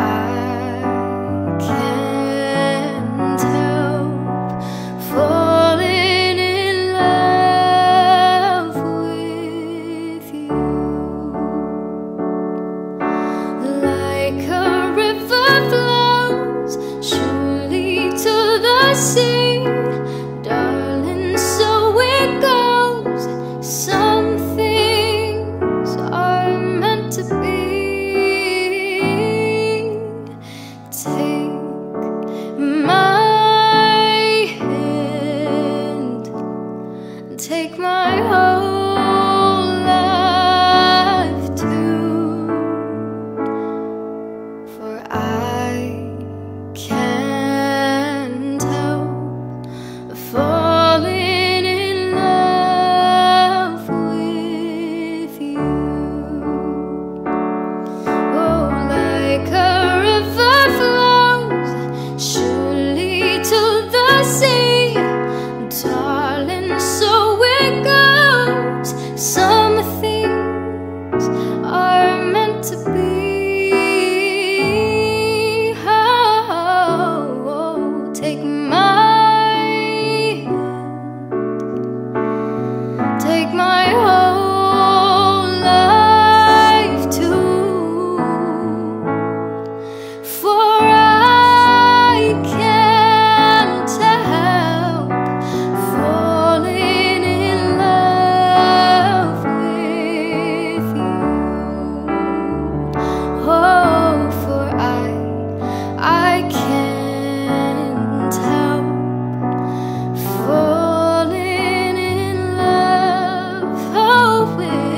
I I hope. always